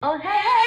Oh, hey,